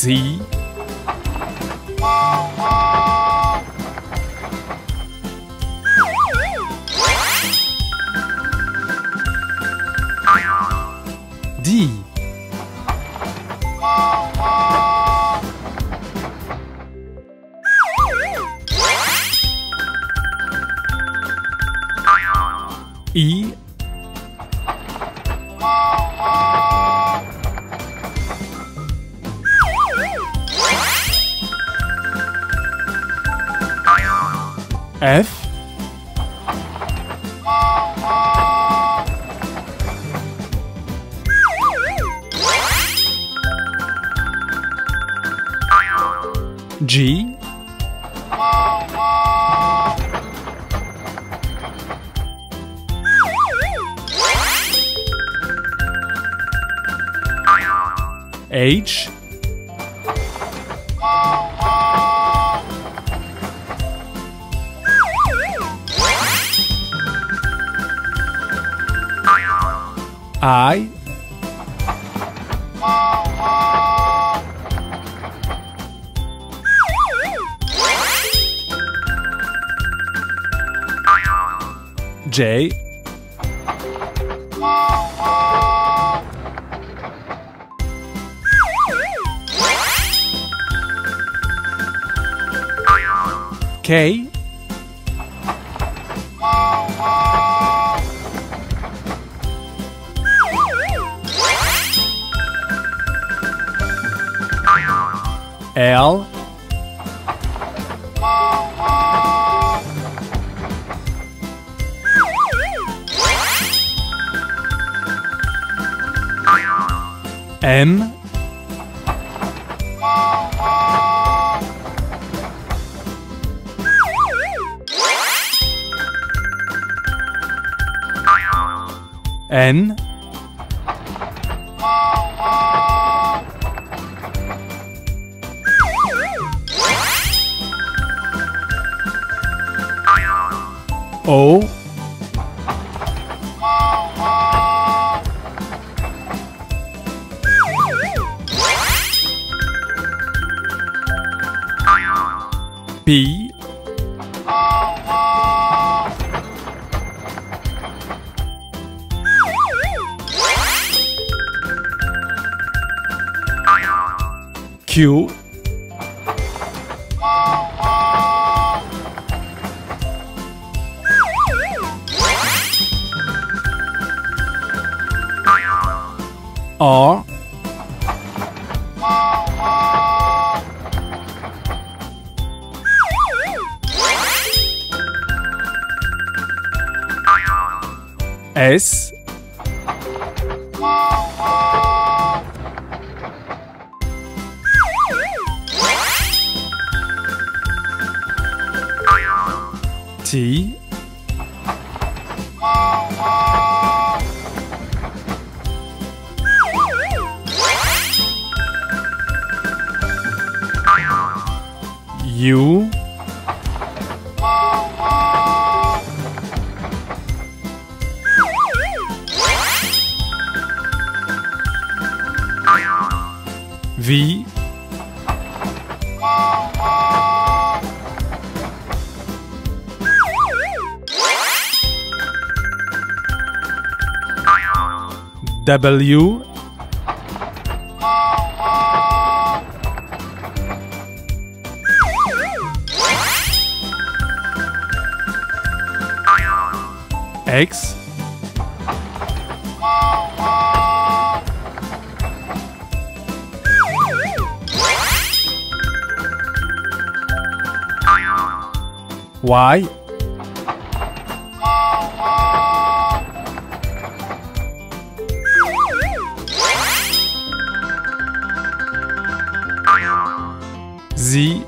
si. Di. E. F. G. H I J K L. M. N O. P. Q R S T U V. W X Y Z